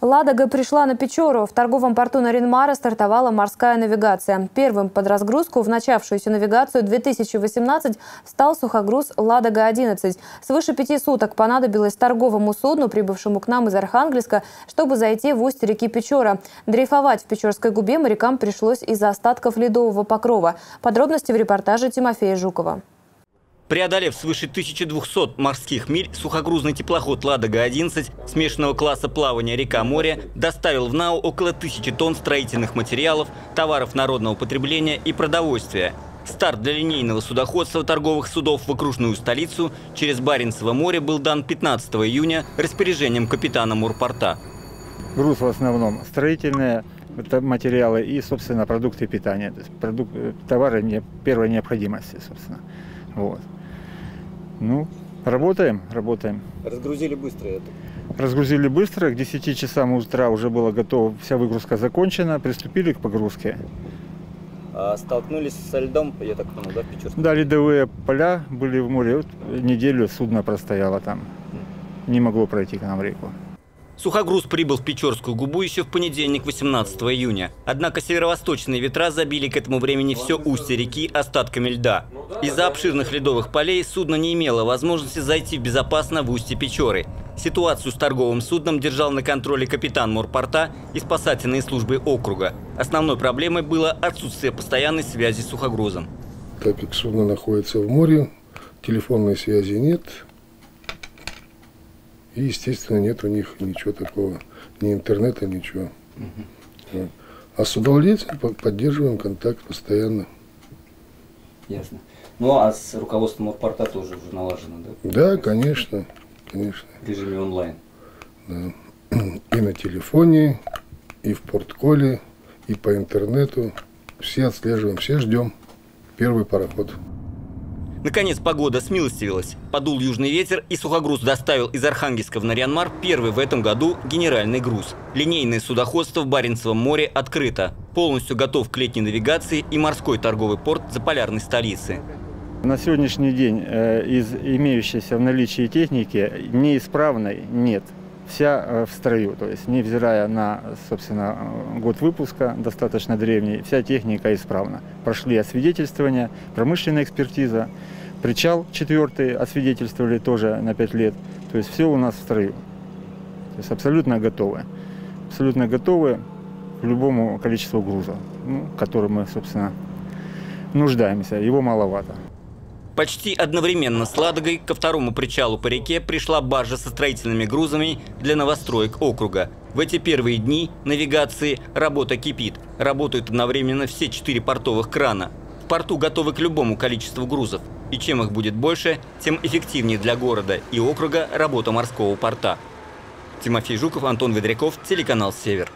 Ладога пришла на Печору. В торговом порту Наринмара стартовала морская навигация. Первым под разгрузку в начавшуюся навигацию 2018 стал сухогруз «Ладога-11». Свыше пяти суток понадобилось торговому судну, прибывшему к нам из Архангельска, чтобы зайти в устье реки Печора. Дрейфовать в Печорской губе морякам пришлось из-за остатков ледового покрова. Подробности в репортаже Тимофея Жукова. Преодолев свыше 1200 морских миль, сухогрузный теплоход «Ладога-11» смешанного класса плавания «Река-море» доставил в НАУ около тысячи тонн строительных материалов, товаров народного потребления и продовольствия. Старт для линейного судоходства торговых судов в окружную столицу через Баренцево море был дан 15 июня распоряжением капитана Мурпорта. Груз в основном строительные материалы и, собственно, продукты питания. То есть продукт, э, товары первой необходимости, собственно. Вот. Ну, работаем, работаем. Разгрузили быстро это? Разгрузили быстро, к 10 часам утра уже было готово, вся выгрузка закончена, приступили к погрузке. А столкнулись со льдом, я так понял, да, в Печорске? Да, ледовые поля были в море, вот неделю судно простояло там, не могло пройти к нам реку. Сухогруз прибыл в Печорскую губу еще в понедельник, 18 июня. Однако северо-восточные ветра забили к этому времени все устье реки остатками льда. Из-за обширных ледовых полей судно не имело возможности зайти безопасно в устье Печоры. Ситуацию с торговым судном держал на контроле капитан морпорта и спасательные службы округа. Основной проблемой было отсутствие постоянной связи с сухогрузом. Так как судно находится в море, телефонной связи нет, и, естественно, нет у них ничего такого, ни интернета, ничего. Угу. А с удовольствием поддерживаем контакт постоянно. Ясно. Ну, а с руководством Морпорта тоже уже налажено, да? Да, конечно, конечно. В режиме онлайн. Да. И на телефоне, и в портколе, и по интернету. Все отслеживаем, все ждем первый пароход. Наконец погода смилостивилась. Подул южный ветер и сухогруз доставил из Архангельска в Нарьянмар первый в этом году генеральный груз. Линейное судоходство в Баренцевом море открыто. Полностью готов к летней навигации и морской торговый порт заполярной столицы. На сегодняшний день э, из имеющейся в наличии техники неисправной нет вся э, в строю, то есть невзирая на, собственно, год выпуска, достаточно древний, вся техника исправна. Прошли освидетельствования, промышленная экспертиза, причал четвертый освидетельствовали тоже на 5 лет, то есть все у нас в строю. То есть абсолютно готовы. Абсолютно готовы к любому количеству груза, ну, который мы, собственно, нуждаемся, его маловато. Почти одновременно с Ладогой ко второму причалу по реке пришла баржа со строительными грузами для новостроек округа. В эти первые дни навигации работа кипит. Работают одновременно все четыре портовых крана. В порту готовы к любому количеству грузов. И чем их будет больше, тем эффективнее для города и округа работа морского порта. Тимофей Жуков, Антон Ведряков, телеканал «Север».